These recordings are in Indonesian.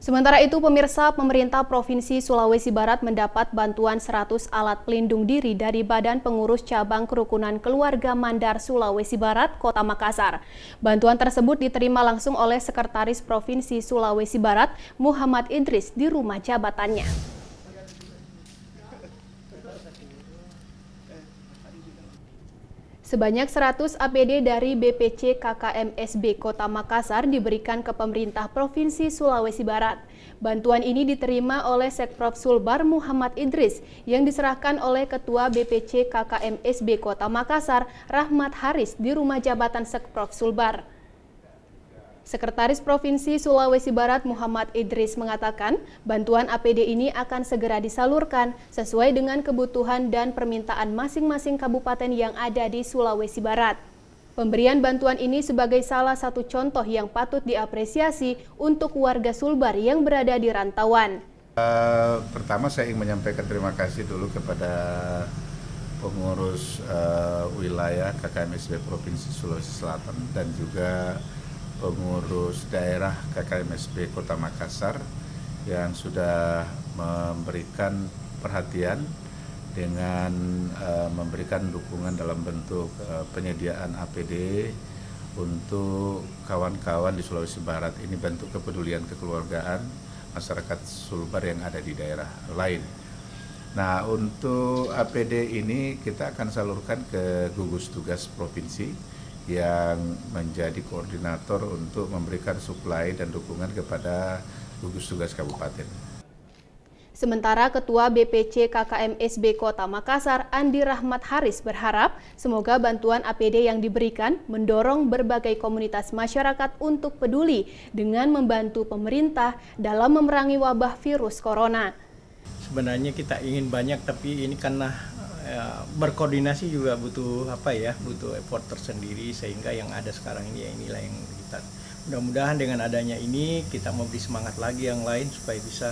Sementara itu, pemirsa pemerintah Provinsi Sulawesi Barat mendapat bantuan 100 alat pelindung diri dari Badan Pengurus Cabang Kerukunan Keluarga Mandar Sulawesi Barat, Kota Makassar. Bantuan tersebut diterima langsung oleh Sekretaris Provinsi Sulawesi Barat, Muhammad Idris, di rumah jabatannya. Sebanyak 100 APD dari BPC KKMSB Kota Makassar diberikan ke pemerintah Provinsi Sulawesi Barat. Bantuan ini diterima oleh Sekprov Sulbar Muhammad Idris yang diserahkan oleh Ketua BPC KKMSB Kota Makassar, Rahmat Haris di rumah jabatan Sekprov Sulbar. Sekretaris Provinsi Sulawesi Barat Muhammad Idris mengatakan bantuan APD ini akan segera disalurkan sesuai dengan kebutuhan dan permintaan masing-masing kabupaten yang ada di Sulawesi Barat. Pemberian bantuan ini sebagai salah satu contoh yang patut diapresiasi untuk warga Sulbar yang berada di rantauan. Uh, pertama saya ingin menyampaikan terima kasih dulu kepada pengurus uh, wilayah KKMSB Provinsi Sulawesi Selatan dan juga pengurus daerah KKMSB Kota Makassar yang sudah memberikan perhatian dengan uh, memberikan dukungan dalam bentuk uh, penyediaan APD untuk kawan-kawan di Sulawesi Barat ini bentuk kepedulian kekeluargaan masyarakat Sulbar yang ada di daerah lain. Nah, untuk APD ini kita akan salurkan ke gugus tugas provinsi yang menjadi koordinator untuk memberikan suplai dan dukungan kepada gugus tugas kabupaten. Sementara Ketua BPC KKMSB Kota Makassar, Andi Rahmat Haris berharap semoga bantuan APD yang diberikan mendorong berbagai komunitas masyarakat untuk peduli dengan membantu pemerintah dalam memerangi wabah virus corona. Sebenarnya kita ingin banyak tapi ini karena ya, berkoordinasi juga butuh apa ya butuh effort tersendiri sehingga yang ada sekarang ini ya inilah yang kita mudah-mudahan dengan adanya ini kita memberi semangat lagi yang lain supaya bisa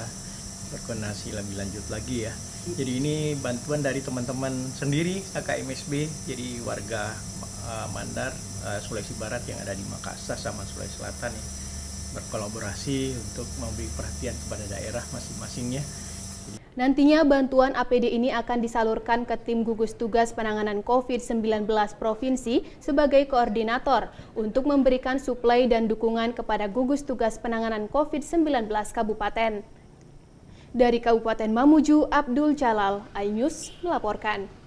berkoordinasi lebih lanjut lagi ya. Jadi ini bantuan dari teman-teman sendiri KKMSB jadi warga uh, Mandar uh, Sulawesi Barat yang ada di Makassar sama Sulawesi Selatan ya berkolaborasi untuk memberi perhatian kepada daerah masing-masingnya Nantinya bantuan APD ini akan disalurkan ke tim gugus tugas penanganan COVID-19 Provinsi sebagai koordinator untuk memberikan suplai dan dukungan kepada gugus tugas penanganan COVID-19 Kabupaten. Dari Kabupaten Mamuju, Abdul Jalal, iNews melaporkan.